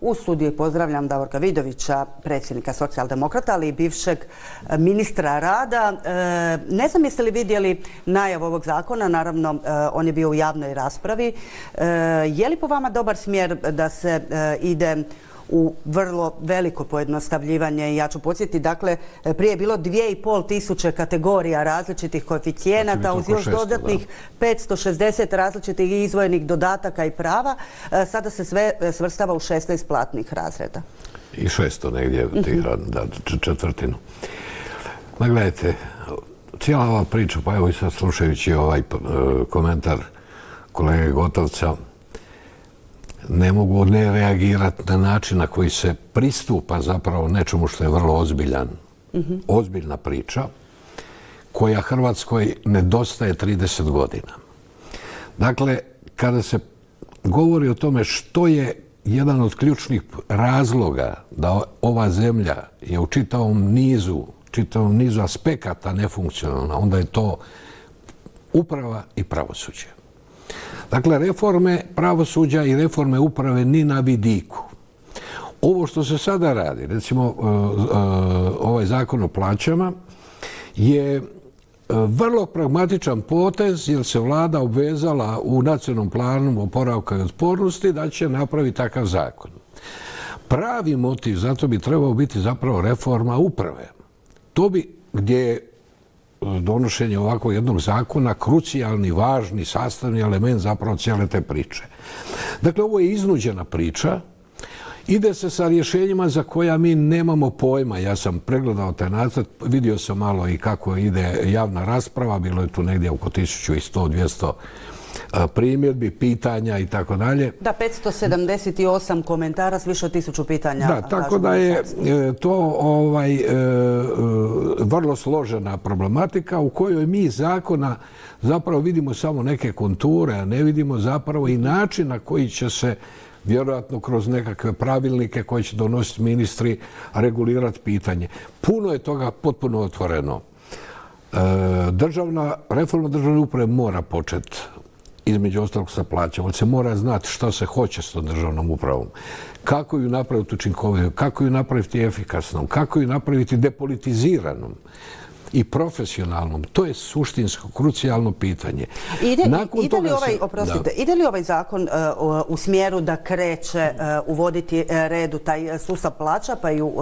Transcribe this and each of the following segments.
U studiju pozdravljam Davorka Vidovića, predsjednika socijaldemokrata, ali i bivšeg e, ministra rada. E, ne znam jeste li vidjeli najav ovog zakona, naravno e, on je bio u javnoj raspravi. Je li po vama dobar smjer da se ide u vrlo veliko pojednostavljivanje i ja ću podsjetiti, dakle, prije je bilo dvije i pol tisuće kategorija različitih koeficijenata uz još dodatnih 560 različitih izvojenih dodataka i prava. E, sada se sve svrstava u 16 platnih razreda. I šesto negdje, tih, da, četvrtinu. Ma gledajte, cijela ova priča, pa evo i sad slušajući ovaj e, komentar kolege Gotovca, ne mogu ne reagirati na način na koji se pristupa zapravo nečemu što je vrlo ozbiljan, ozbiljna priča, koja Hrvatskoj nedostaje 30 godina. Dakle, kada se govori o tome što je jedan od ključnih razloga da ova zemlja je u čitavom nizu, čitavom nizu aspekata nefunkcionalna, onda je to uprava i pravosuđe. Dakle, reforme pravosuđa i reforme uprave ni na vidiku. Ovo što se sada radi, recimo e, e, ovaj zakon o plaćama, je e, vrlo pragmatičan potez jer se vlada obvezala u nacionalnom planu oporavka i otpornosti da će napraviti takav zakon. Pravi motiv za to bi trebao biti zapravo reforma uprave. To bi gdje donošenje ovakvog jednog zakona krucijalni, važni, sastavni element zapravo cijele te priče. Dakle, ovo je iznuđena priča, Ide se sa rješenjima za koja mi nemamo pojma. Ja sam pregledao taj nacrt, vidio sam malo i kako ide javna rasprava, bilo je tu negdje oko 1100-200 primjedbi, pitanja i tako dalje. Da, 578 komentara s više od tisuću pitanja. Da, tako da je e, to ovaj, e, e, vrlo složena problematika u kojoj mi zakona zapravo vidimo samo neke konture, a ne vidimo zapravo i način na koji će se vjerojatno kroz nekakve pravilnike koje će donositi ministri regulirati pitanje. Puno je toga potpuno otvoreno. Državna, reforma državne uprave mora početi između ostalog sa plaćom. On se mora znati što se hoće s tom državnom upravom. Kako ju napraviti učinkovitom, kako ju napraviti efikasnom, kako ju napraviti depolitiziranom i profesionalnom. To je suštinsko, krucijalno pitanje. Ide, li, ovaj, oprostite, ide li ovaj zakon uh, u smjeru da kreće uh, uvoditi uh, redu taj sustav plaća pa i u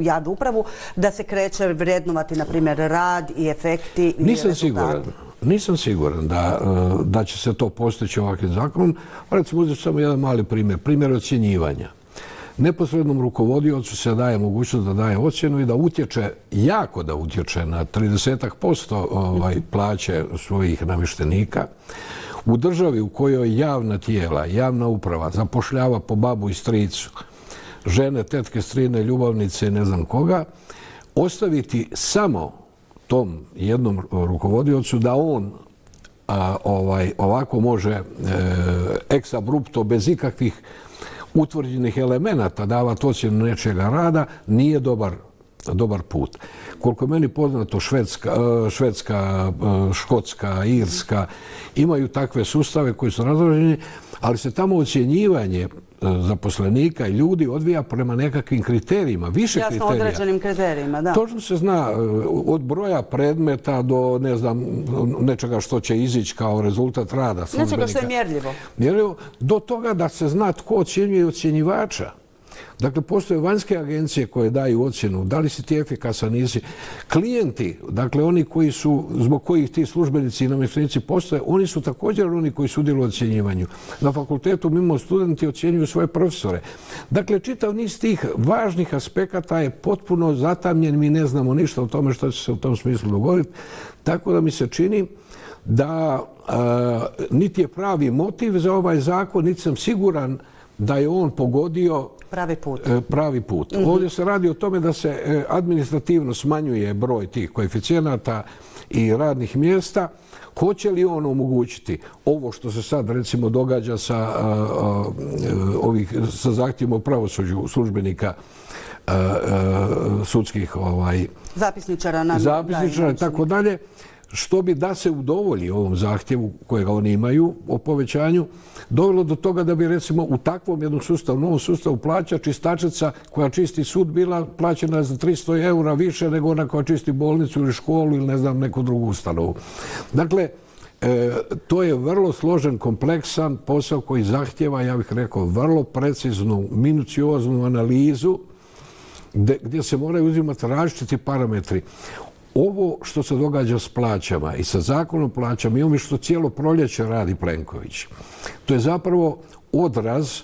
javnu upravu, da se kreće vrednovati, na primjer, rad i efekti i Nisam siguran. Nisam siguran da, e, da će se to postići ovakvim zakonom. Recimo, uzeti samo jedan mali primjer. Primjer ocjenjivanja. Neposrednom rukovodiocu se daje mogućnost da daje ocjenu i da utječe, jako da utječe na 30% ovaj, plaće svojih namještenika. U državi u kojoj javna tijela, javna uprava zapošljava po babu i stricu, žene, tetke, strine, ljubavnice i ne znam koga, ostaviti samo tom jednom rukovodiocu da on ovaj, ovako može ex abrupto bez ikakvih utvrđenih elemenata davati ocjenu nečega rada nije dobar dobar put. Koliko meni poznato Švedska, e, Švedska, e, Škotska, Irska imaju takve sustave koji su razloženi, ali se tamo ocjenjivanje E, zaposlenika i ljudi odvija prema nekakvim kriterijima, više Jasno, kriterija. određenim kriterijima, da. Točno se zna od broja predmeta do, ne znam, nečega što će izići kao rezultat rada. Nečega što je mjerljivo. Mjerljivo, do toga da se zna tko ocjenjuje ocjenjivača. Dakle, postoje vanjske agencije koje daju ocjenu, da li si ti efikasan, nisi. Klijenti, dakle, oni koji su, zbog kojih ti službenici i namještenici postoje, oni su također oni koji sudjeluju u ocjenjivanju. Na fakultetu mimo studenti ocjenjuju svoje profesore. Dakle, čitav niz tih važnih aspekata je potpuno zatamljen, mi ne znamo ništa o tome što će se u tom smislu dogoditi. Tako da mi se čini da niti je pravi motiv za ovaj zakon, niti sam siguran da je on pogodio pravi put. E, pravi put. Mhm. Ovdje se radi o tome da se e, administrativno smanjuje broj tih koeficijenata i radnih mjesta. Hoće li on omogućiti ovo što se sad recimo događa sa, ovih, sa zahtjevom pravosuđu službenika sudskih ovaj, zapisničara i tako dalje. Što bi da se udovolji ovom zahtjevu kojega oni imaju o povećanju, dovelo do toga da bi recimo u takvom jednom sustavu, novom sustavu plaća čistačica koja čisti sud bila plaćena za 300 eura više nego ona koja čisti bolnicu ili školu ili ne znam neku drugu ustanovu. Dakle, e, to je vrlo složen, kompleksan posao koji zahtjeva, ja bih rekao, vrlo preciznu, minucioznu analizu gdje se moraju uzimati različiti parametri ovo što se događa s plaćama i sa zakonom plaćama i ovome što cijelo proljeće radi Plenković, to je zapravo odraz,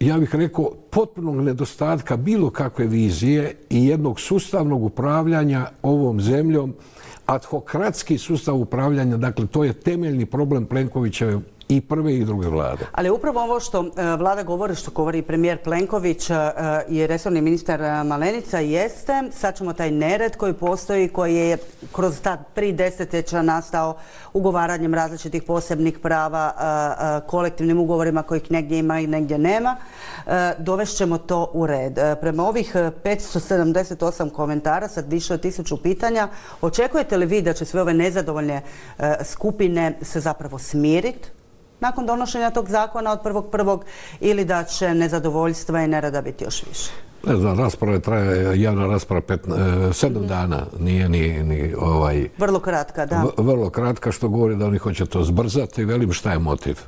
ja bih rekao, potpunog nedostatka bilo kakve vizije i jednog sustavnog upravljanja ovom zemljom, adhokratski sustav upravljanja, dakle, to je temeljni problem Plenkovićeve i prve i druge vlade. Ali upravo ovo što e, vlada govori, što govori premijer Plenković e, i resorni ministar e, Malenica jeste, sad ćemo taj nered koji postoji, koji je kroz ta tri desetljeća nastao ugovaranjem različitih posebnih prava, kolektivnim ugovorima kojih negdje ima i negdje nema, dovešćemo to u red. Prema ovih 578 komentara, sad više od tisuću pitanja, očekujete li vi da će sve ove nezadovoljne skupine se zapravo smiriti? Nakon donošenja tog zakona od prvog prvog ili da će nezadovoljstva i nerada biti još više? Ne znam, rasprava traje, javna rasprava pet, e, sedam dana, nije ni, ni ovaj... Vrlo kratka, da. vrlo kratka, što govori da oni hoće to zbrzati. Velim šta je motiv.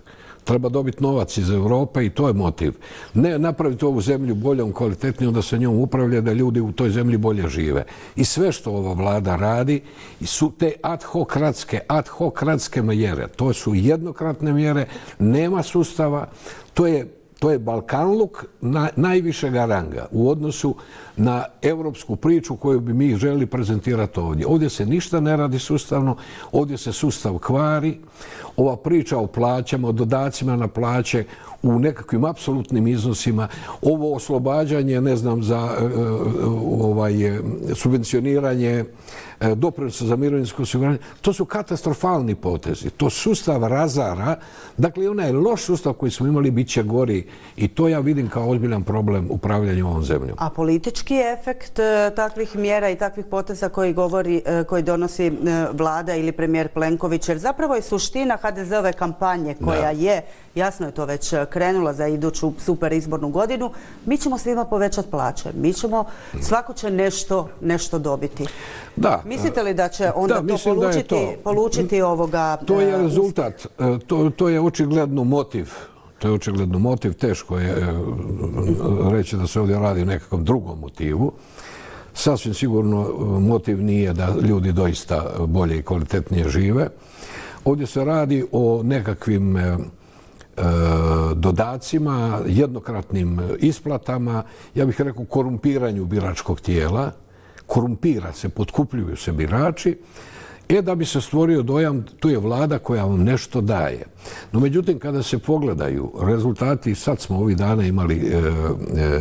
Treba dobiti novac iz Europe i to je motiv. Ne napraviti ovu zemlju boljom, kvalitetnijom, da se njom upravlja, da ljudi u toj zemlji bolje žive. I sve što ova vlada radi su te ad hokratske, ad hokratske mjere. To su jednokratne mjere, nema sustava, to je to je Balkanluk na, najvišeg ranga u odnosu na europsku priču koju bi mi želi prezentirati ovdje. Ovdje se ništa ne radi sustavno, ovdje se sustav kvari. Ova priča o plaćama, o dodacima na plaće u nekakvim apsolutnim iznosima, ovo oslobađanje, ne znam, za e, e, ovaj, subvencioniranje E, doprinosa za mirovinsko osiguranje, to su katastrofalni potezi. To sustav razara. Dakle, onaj loš sustav koji smo imali bit će gori i to ja vidim kao ozbiljan problem upravljanja ovom zemljom. A politički efekt takvih mjera i takvih poteza koji govori, koji donosi vlada ili premijer Plenković, jer zapravo je suština HDZ-ove kampanje koja je, jasno je to već krenula za iduću super izbornu godinu, mi ćemo svima povećati plaće. Mi ćemo, svako će nešto, nešto dobiti. Da. Mislite li da će onda to polučiti, polučiti ovoga... To je e, rezultat, e, to, to je očigledno motiv to je očigledno motiv, teško je e, reći da se ovdje radi o nekakvom drugom motivu. Sasvim sigurno motiv nije da ljudi doista bolje i kvalitetnije žive. Ovdje se radi o nekakvim dodacima, jednokratnim isplatama, ja bih rekao korumpiranju biračkog tijela, korumpira se, potkupljuju se birači, e da bi se stvorio dojam, tu je vlada koja vam nešto daje. No međutim, kada se pogledaju rezultati, sad smo ovih dana imali e, e,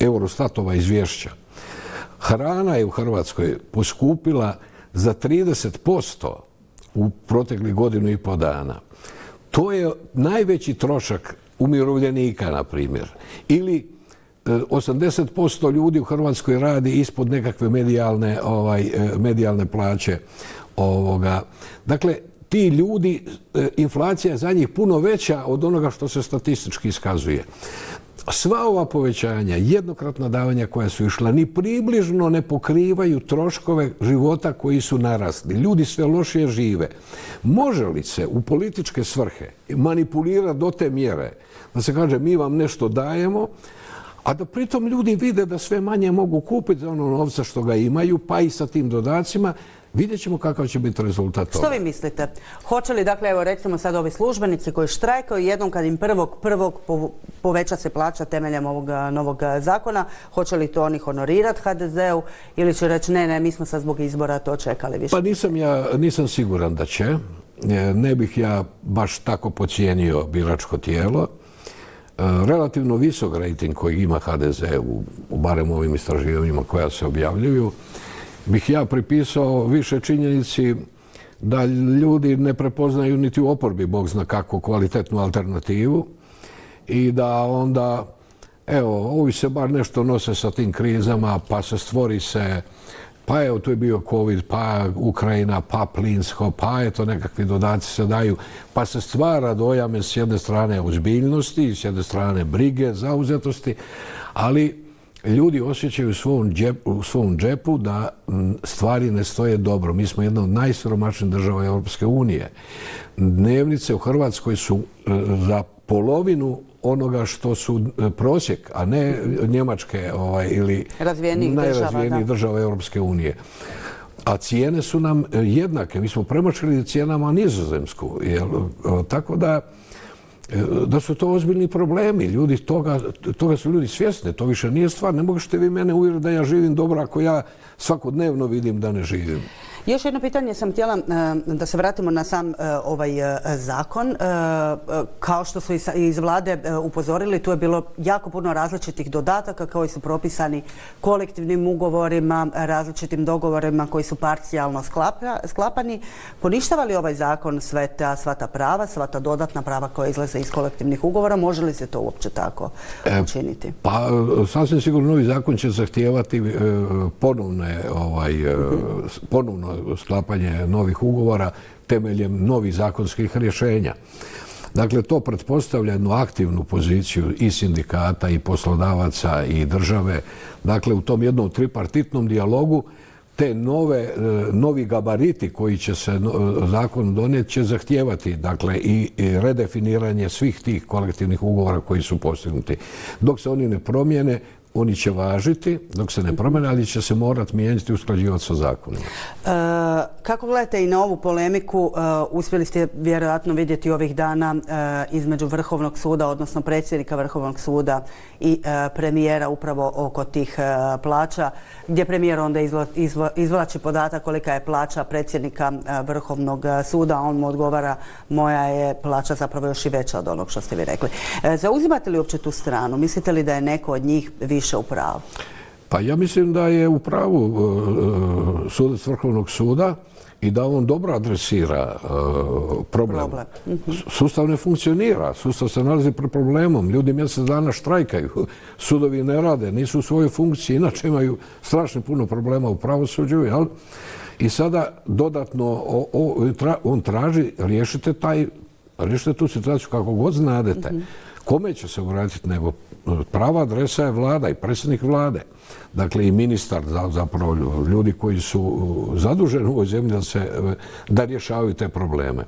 Eurostatova izvješća, hrana je u Hrvatskoj poskupila za 30% u protekli godinu i po dana. To je najveći trošak umirovljenika, na primjer. Ili 80% ljudi u Hrvatskoj radi ispod nekakve medijalne, ovaj, e, medijalne plaće. Ovoga. Dakle, ti ljudi, e, inflacija je za njih puno veća od onoga što se statistički iskazuje. Sva ova povećanja, jednokratna davanja koja su išla, ni približno ne pokrivaju troškove života koji su narasli. Ljudi sve lošije žive. Može li se u političke svrhe manipulirati do te mjere da se kaže mi vam nešto dajemo, a da pritom ljudi vide da sve manje mogu kupiti za ono novca što ga imaju, pa i sa tim dodacima, vidjet ćemo kakav će biti rezultat toga. Što vi mislite? Hoće li, dakle, evo recimo sad ovi službenici koji štrajkaju jednom kad im prvog, prvog poveća se plaća temeljem ovog novog zakona, hoće li to oni honorirati HDZ-u ili će reći ne, ne, mi smo sad zbog izbora to čekali više? Pa nisam ja, nisam siguran da će. Ne bih ja baš tako pocijenio biračko tijelo. E, relativno visok rating koji ima HDZ u, u barem ovim istraživanjima koja se objavljuju, bih ja pripisao više činjenici da ljudi ne prepoznaju niti u oporbi, Bog zna kako, kvalitetnu alternativu i da onda, evo, ovi se bar nešto nose sa tim krizama, pa se stvori se pa evo tu je bio COVID, pa Ukrajina, pa plinsko, pa eto nekakvi dodaci se daju, pa se stvara dojame s jedne strane ozbiljnosti, s jedne strane brige, zauzetosti, ali ljudi osjećaju u svom, džepu, u svom džepu da stvari ne stoje dobro. Mi smo jedna od najsiromašnijih država Europske unije. Dnevnice u Hrvatskoj su e, za polovinu onoga što su e, prosjek, a ne Njemačke ovaj, ili najrazvijenijih država Europske unije. A cijene su nam e, jednake. Mi smo premašili cijenama nizozemsku. Jel? Tako da E, da su to ozbiljni problemi. Ljudi toga, toga su ljudi svjesni. To više nije stvar. Ne možete vi mene uvjeriti da ja živim dobro ako ja svakodnevno vidim da ne živim. Još jedno pitanje sam htjela e, da se vratimo na sam e, ovaj e, zakon. Kao što su iz vlade upozorili, tu je bilo jako puno različitih dodataka koji su propisani kolektivnim ugovorima, različitim dogovorima koji su parcijalno sklapani. Poništava li ovaj zakon sve ta, sva ta prava, sva ta dodatna prava koja izlaze iz kolektivnih ugovora? Može li se to uopće tako učiniti? Pa, sasvim sigurno novi zakon će zahtijevati ponovne, ovaj, ponovno sklapanje novih ugovora temeljem novih zakonskih rješenja. Dakle, to pretpostavlja jednu aktivnu poziciju i sindikata, i poslodavaca, i države. Dakle, u tom jednom tripartitnom dijalogu te nove, e, novi gabariti koji će se zakon donijeti će zahtijevati dakle, i redefiniranje svih tih kolektivnih ugovora koji su postignuti. Dok se oni ne promijene, oni će važiti dok se ne promene, ali će se morati mijenjati i usklađivati sa zakonima. E, kako gledate i na ovu polemiku, e, uspjeli ste vjerojatno vidjeti ovih dana e, između Vrhovnog suda, odnosno predsjednika Vrhovnog suda i premijera upravo oko tih plaća, gdje premijer onda izvlači podatak kolika je plaća predsjednika Vrhovnog suda, a on mu odgovara moja je plaća zapravo još i veća od onog što ste vi rekli. Zauzimate li uopće tu stranu? Mislite li da je neko od njih više u pravu? Pa ja mislim da je u pravu e, e, sudac Vrhovnog suda i da on dobro adresira e, problem. Mhm. Sustav ne funkcionira, sustav se nalazi pred problemom. Ljudi mjesec dana štrajkaju, sudovi ne rade, nisu u svojoj funkciji, inače imaju strašno puno problema u pravosuđu, jel? I sada dodatno on traži, riješite taj, riješite tu situaciju kako god znadete. Mhm. Kome će se vratiti nego prava adresa je vlada i predsjednik vlade. Dakle, i ministar, zapravo ljudi koji su zaduženi u ovoj zemlji da, se, da rješavaju te probleme.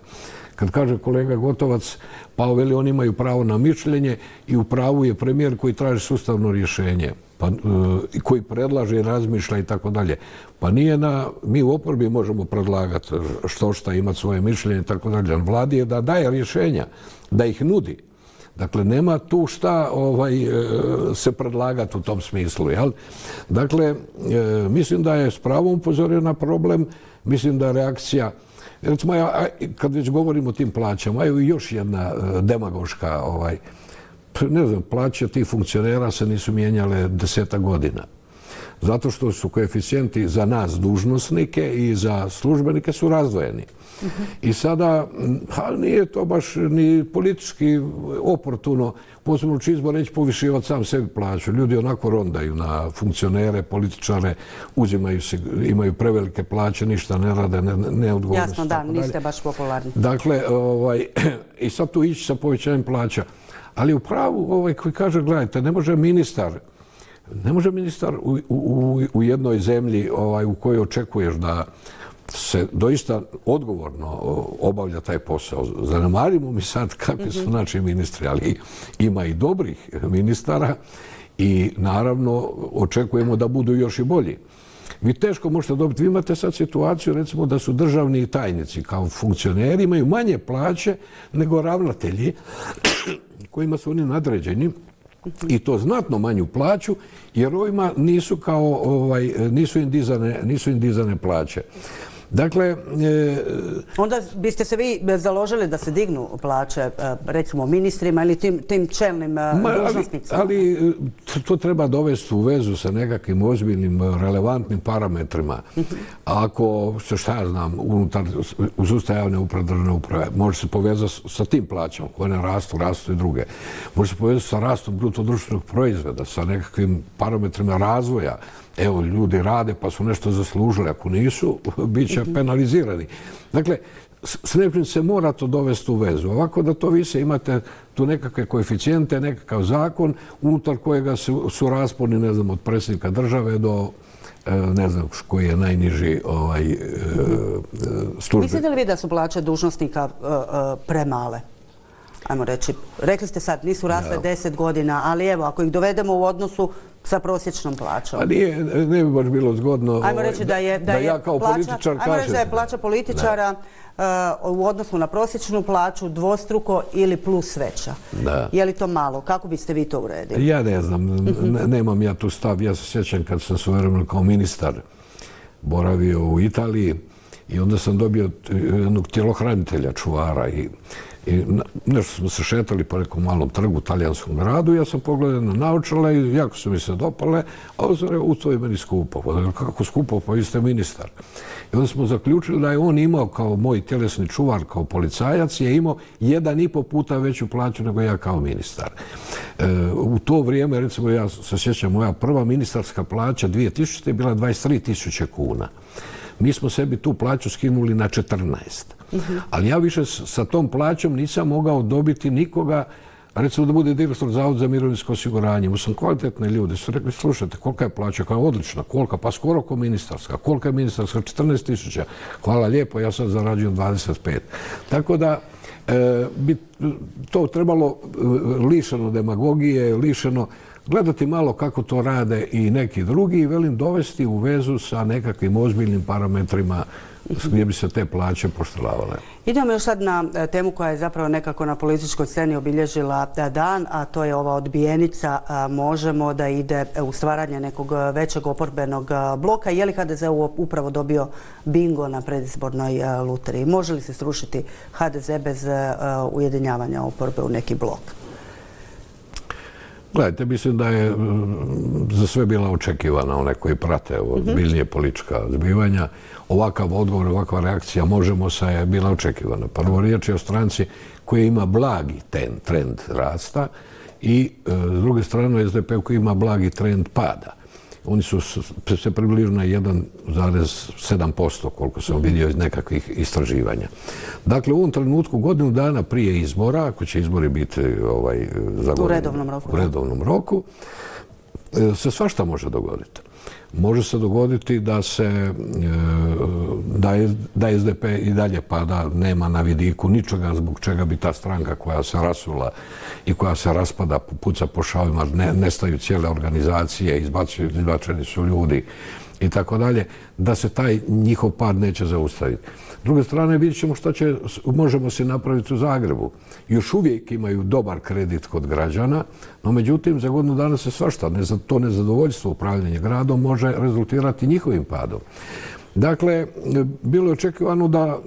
Kad kaže kolega Gotovac, pa veli oni imaju pravo na mišljenje i u pravu je premijer koji traži sustavno rješenje pa, e, koji predlaže i razmišlja i tako dalje. Pa nije na, mi u oporbi možemo predlagati što šta imati svoje mišljenje i tako dalje. Vladi je da daje rješenja, da ih nudi. Dakle, nema tu šta ovaj, e, se predlagati u tom smislu. Jel? Dakle, e, mislim da je s pravom upozorio na problem, mislim da reakcija Recimo, ja, kad već govorimo o tim plaćama, evo još jedna e, demagoška, ovaj, ne znam, plaće tih funkcionera se nisu mijenjale deseta godina. Zato što su koeficijenti za nas dužnosnike i za službenike su razdvojeni. I sada, ha, nije to baš ni politički oportuno, posebno će izbor reći povišivati sam sebi plaću. Ljudi onako rondaju na funkcionere, političare, uzimaju se, imaju prevelike plaće, ništa ne rade, ne, ne odgovornosti. Jasno, da, niste baš popularni. Dakle, ovaj, i sad tu ići sa povećanjem plaća. Ali u pravu ovaj, koji kaže, gledajte, ne može ministar, ne može ministar u, u, u jednoj zemlji ovaj, u kojoj očekuješ da se doista odgovorno obavlja taj posao. Zanemarimo mi sad kakvi su mhm. naši ministri, ali ima i dobrih ministara i naravno očekujemo da budu još i bolji. Vi teško možete dobiti, vi imate sad situaciju recimo da su državni tajnici kao funkcioneri imaju manje plaće nego ravnatelji kojima su oni nadređeni i to znatno manju plaću jer ovima nisu kao ovaj nisu im dizane, nisu im dizane plaće. Dakle... E, Onda biste se vi založili da se dignu plaće, e, recimo, ministrima ili tim, tim čelnim e, dužnostnicima? Ali, to treba dovesti u vezu sa nekakvim ozbiljnim, relevantnim parametrima. Ako se, šta ja znam, unutar, u sustav javne uprave, državne uprave, može se povezati sa tim plaćama koje ne rastu, rastu i druge. Može se povezati sa rastom bruto društvenog proizvoda, sa nekakvim parametrima razvoja evo, ljudi rade pa su nešto zaslužili. Ako nisu, bit će penalizirani. Dakle, s nečim se mora to dovesti u vezu. Ovako da to vi se imate tu nekakve koeficijente, nekakav zakon, unutar kojega su, su rasponi, ne znam, od predsjednika države do e, ne znam koji je najniži ovaj, e, službe. Mislite li vi da su plaće dužnostnika e, premale? Ajmo reći, rekli ste sad, nisu rasle deset godina, ali evo, ako ih dovedemo u odnosu sa prosječnom plaćom. A nije, ne bi baš bilo zgodno ajmo ovaj, reći da, je, da, je ja kao plaća, političar ajmo reći da je plaća političara uh, u odnosu na prosječnu plaću dvostruko ili plus veća. Da. Je li to malo? Kako biste vi to uredili? Ja ne znam, nemam ja tu stav. Ja se sjećam kad sam svojevremeno kao ministar boravio u Italiji i onda sam dobio jednog tjelohranitelja, čuvara i i nešto smo se šetali po nekom malom trgu u talijanskom gradu, ja sam pogledao na naočale i jako su mi se dopale, a on sam rekao, u to je meni skupo. Pa, kako skupo? Pa vi ste ministar. I onda smo zaključili da je on imao kao moj tjelesni čuvar, kao policajac, je imao jedan i po puta veću plaću nego ja kao ministar. E, u to vrijeme, recimo, ja se sjećam, moja prva ministarska plaća 2000. je bila 23 tisuće kuna. Mi smo sebi tu plaću skinuli na 14. Ali ja više sa tom plaćom nisam mogao dobiti nikoga, recimo da bude direktor Zavod za mirovinsko osiguranje. Mu sam kvalitetne ljude, su rekli, slušajte, kolika je plaća, kao odlična, kolika, pa skoro ko ministarska, kolika je ministarska, 14 tisuća, hvala lijepo, ja sad zarađujem 25. Tako da, e, bi to trebalo e, lišeno demagogije, lišeno gledati malo kako to rade i neki drugi i velim dovesti u vezu sa nekakvim ozbiljnim parametrima gdje bi se te plaće poštelavale. Idemo još sad na e, temu koja je zapravo nekako na političkoj sceni obilježila e, dan, a to je ova odbijenica možemo da ide u stvaranje nekog većeg oporbenog bloka. Je li HDZ upravo dobio bingo na predizbornoj luteriji? Može li se srušiti HDZ bez ujedinjavanja oporbe u neki blok? Gledajte, mislim da je za sve bila očekivana one koji prate ovo mhm. politička zbivanja. Ovakav odgovor, ovakva reakcija možemo sa je bila očekivana. Prvo riječ je o stranci koja ima blagi ten, trend rasta i e, s druge strane SDP koji ima blagi trend pada oni su se približili na 1,7% koliko sam vidio iz nekakvih istraživanja. Dakle, u ovom trenutku godinu dana prije izbora, ako će izbori biti ovaj, za u redovnom roku, u redovnom roku e, se svašta može dogoditi može se dogoditi da se e, da, SDP i dalje pada, nema na vidiku ničega zbog čega bi ta stranka koja se rasula i koja se raspada, puca po šavima, ne, nestaju cijele organizacije, izbačeni su ljudi i tako dalje, da se taj njihov pad neće zaustaviti. S druge strane, vidjet ćemo što će, možemo se napraviti u Zagrebu. Još uvijek imaju dobar kredit kod građana, no međutim, za godinu dana se svašta, ne, to nezadovoljstvo upravljanja gradom može rezultirati njihovim padom. Dakle, bilo je očekivano da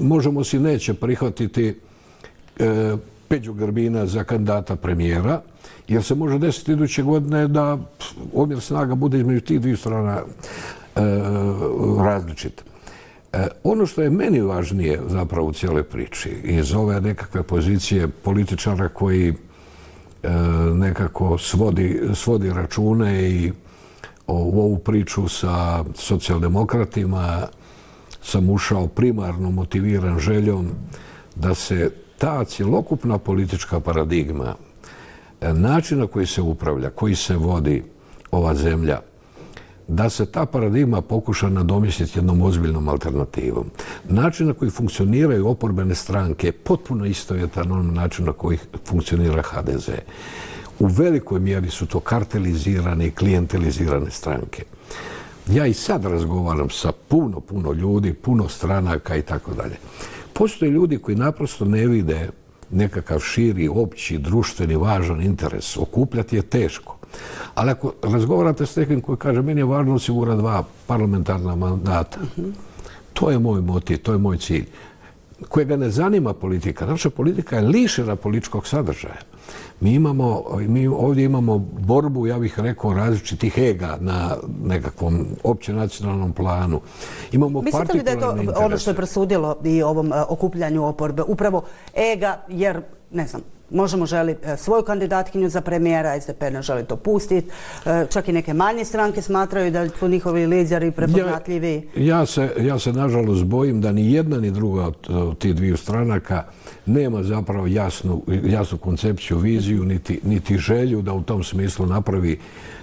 možemo si neće prihvatiti e, Peđu Grbina za kandidata premijera, jer se može desiti iduće godine da omjer snaga bude između tih dviju strana e, različit. E, ono što je meni važnije zapravo u cijeloj priči iz ove nekakve pozicije političara koji e, nekako svodi, svodi račune i u ovu priču sa socijaldemokratima sam ušao primarno motiviran željom da se ta cjelokupna politička paradigma, e, način na koji se upravlja, koji se vodi ova zemlja, da se ta paradigma pokuša nadomisliti jednom ozbiljnom alternativom. Način na koji funkcioniraju oporbene stranke je potpuno istovjetan onom načinu na koji funkcionira HDZ. U velikoj mjeri su to kartelizirane i klijentelizirane stranke. Ja i sad razgovaram sa puno, puno ljudi, puno stranaka i tako dalje. Postoje ljudi koji naprosto ne vide nekakav širi, opći, društveni, važan interes. Okupljati je teško. Ali ako razgovarate s nekim koji kaže meni je važno osigura dva parlamentarna mandata, To je moj motiv, to je moj cilj. Kojega ne zanima politika. Naša politika je lišena političkog sadržaja. Mi imamo, mi ovdje imamo borbu, ja bih rekao, različitih ega na nekakvom opće nacionalnom planu. Imamo Mislite li da je to ono što je presudilo i ovom e, okupljanju oporbe? Upravo ega, jer, ne znam, Možemo želi e, svoju kandidatkinju za premijera, SDP ne želi to pustiti. E, čak i neke manje stranke smatraju da su njihovi lideri prepoznatljivi. Ja, se, ja se nažalost bojim da ni jedna ni druga od tih dviju stranaka nema zapravo jasnu, jasnu koncepciju, viziju, niti, niti želju da u tom smislu napravi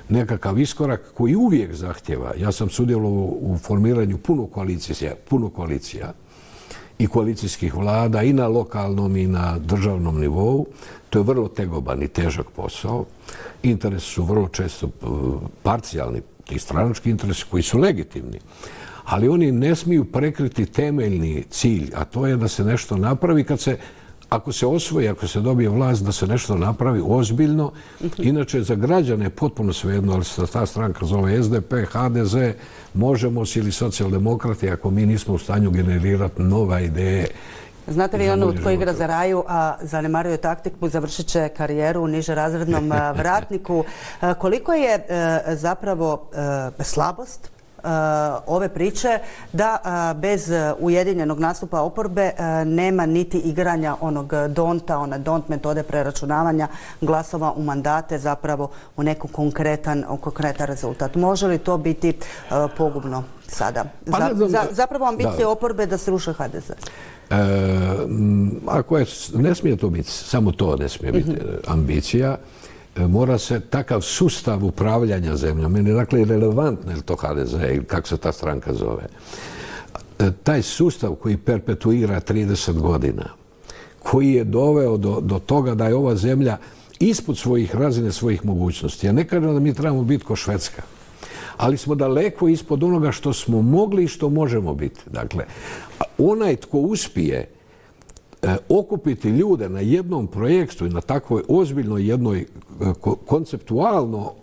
nekakav iskorak koji uvijek zahtjeva. Ja sam sudjelovao u formiranju puno koalicija, puno koalicija i koalicijskih vlada i na lokalnom i na državnom nivou. To je vrlo tegoban i težak posao. Interesi su vrlo često e, parcijalni, ti stranački interesi koji su legitimni. Ali oni ne smiju prekriti temeljni cilj, a to je da se nešto napravi kad se ako se osvoji, ako se dobije vlast da se nešto napravi ozbiljno, inače za građane je potpuno svejedno, ali se ta stranka zove SDP, HDZ, možemo si ili socijaldemokrati ako mi nismo u stanju generirati nova ideje. Znate li ono tko igra za raju, a zanemaruje taktiku, završit će karijeru u niže razrednom vratniku. Koliko je e, zapravo e, slabost ove priče da eh, bez ujedinjenog nastupa oporbe eh, nema niti igranja onog donta, ona dont metode preračunavanja glasova u mandate zapravo u neku konkretan, konkretan rezultat. Može li to biti pogubno sada? Pa zapravo ambicije oporbe da se ruše HDZ? ako je, ne smije to biti, samo to ne smije biti mhm. ambicija. E, mora se takav sustav upravljanja zemljom, meni je dakle relevantno je to HDZ ili kako se ta stranka zove, e, taj sustav koji perpetuira 30 godina, koji je doveo do, do toga da je ova zemlja ispod svojih razine, svojih mogućnosti. Ja ne kažem da mi trebamo biti ko Švedska, ali smo daleko ispod onoga što smo mogli i što možemo biti. Dakle, onaj tko uspije okupiti ljude na jednom projektu i na takvoj ozbiljnoj jednoj e, konceptualno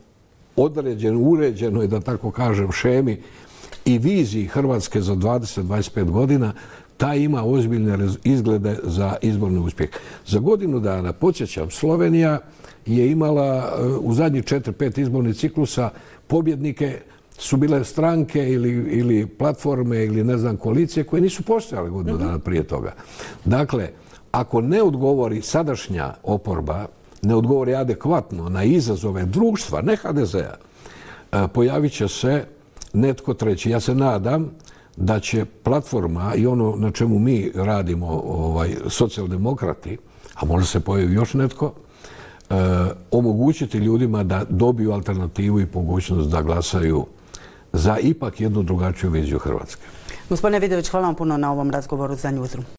određenoj, uređenoj, da tako kažem, šemi i viziji Hrvatske za 20-25 godina, ta ima ozbiljne izglede za izborni uspjeh. Za godinu dana, podsjećam, Slovenija je imala e, u zadnjih 4-5 izbornih ciklusa pobjednike su bile stranke ili, ili platforme ili ne znam koalicije koje nisu postojale godinu dana prije toga. Dakle, ako ne odgovori sadašnja oporba, ne odgovori adekvatno na izazove društva, ne HDZ-a, e, pojavit će se netko treći. Ja se nadam da će platforma i ono na čemu mi radimo ovaj, socijaldemokrati, a možda se pojavi još netko, e, omogućiti ljudima da dobiju alternativu i mogućnost da glasaju za ipak jednu drugačiju viziju Hrvatske. Gospodine Vidović, hvala vam puno na ovom razgovoru za Newsroom.